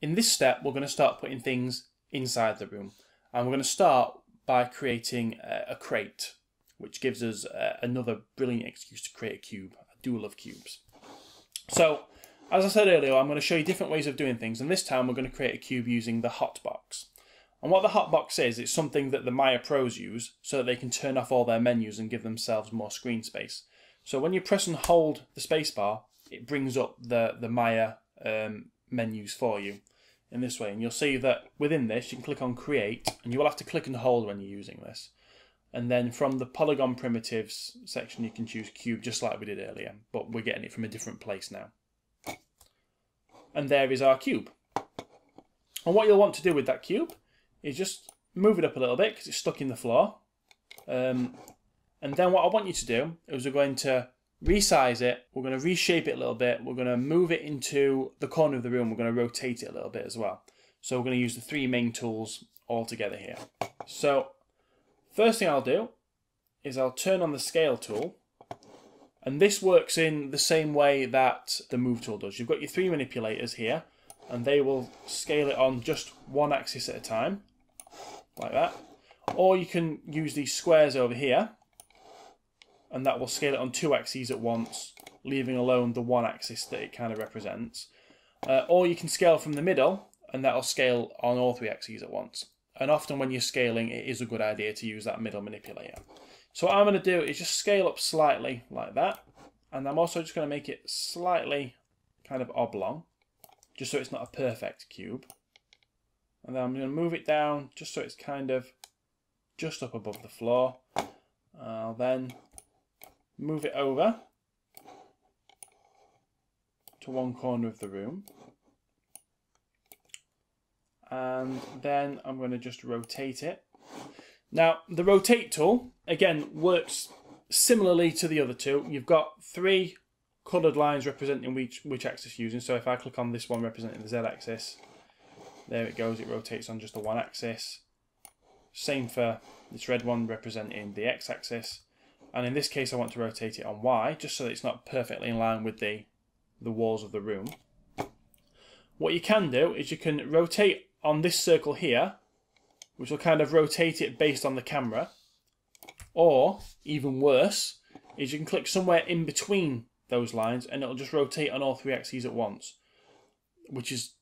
In this step, we're going to start putting things inside the room. And we're going to start by creating a, crate, which gives us uh, another brilliant excuse to create a cube, a duel of cubes. So, as I said earlier, I'm going to show you different ways of doing things, and this time we're going to create a cube using the hotbox. And what the hotbox is, it's something that the Maya Pros use so that they can turn off all their menus and give themselves more screen space. So when you press and hold the spacebar, it brings up the, the Maya um, menus for you in this way. And you'll see that within this, you can click on Create, and you will have to click and hold when you're using this. And then from the Polygon Primitives section, you can choose Cube, just like we did earlier, but we're getting it from a different place now. And there is our cube. And what you'll want to do with that cube is just move it up a little bit because it's stuck in the floor. Um, and then what I want you to do is we're going to resize it, we're going to reshape it a little bit, we're going to move it into the corner of the room, we're going to rotate it a little bit as well. So we're going to use the three main tools all together here. So first thing I'll do is I'll turn on the scale tool and this works in the same way that the move tool does. You've got your three manipulators here and they will scale it on just one axis at a time like that. Or you can use these squares over here and that will scale it on two axes at once, leaving alone the one axis that it kind of represents. Uh, or you can scale from the middle, and that'll scale on all three axes at once. And often when you're scaling, it is a good idea to use that middle manipulator. So what I'm going to do is just scale up slightly like that. And I'm also just going to make it slightly kind of oblong, just so it's not a perfect cube. And then I'm going to move it down just so it's kind of just up above the floor. I'll then move it over to one corner of the room. And then I'm going to just rotate it. Now, the rotate tool, again, works similarly to the other two. You've got three coloured lines representing which, which axis you're using. So if I click on this one representing the z-axis, there it goes, it rotates on just the one axis. Same for this red one representing the x-axis and in this case I want to rotate it on Y just so that it's not perfectly in line with the the walls of the room. What you can do is you can rotate on this circle here which will kind of rotate it based on the camera or even worse is you can click somewhere in between those lines and it'll just rotate on all three axes at once which is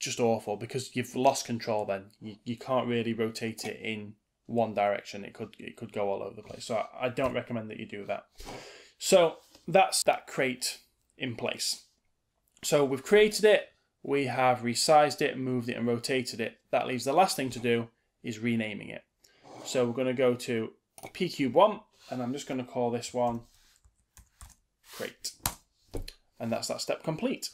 just awful because you've lost control then you, you can't really rotate it in one direction. It could it could go all over the place. So I, I don't recommend that you do that. So that's that crate in place. So we've created it, we have resized it, moved it and rotated it. That leaves the last thing to do is renaming it. So we're going to go to pcube1 and I'm just going to call this one crate. And that's that step complete.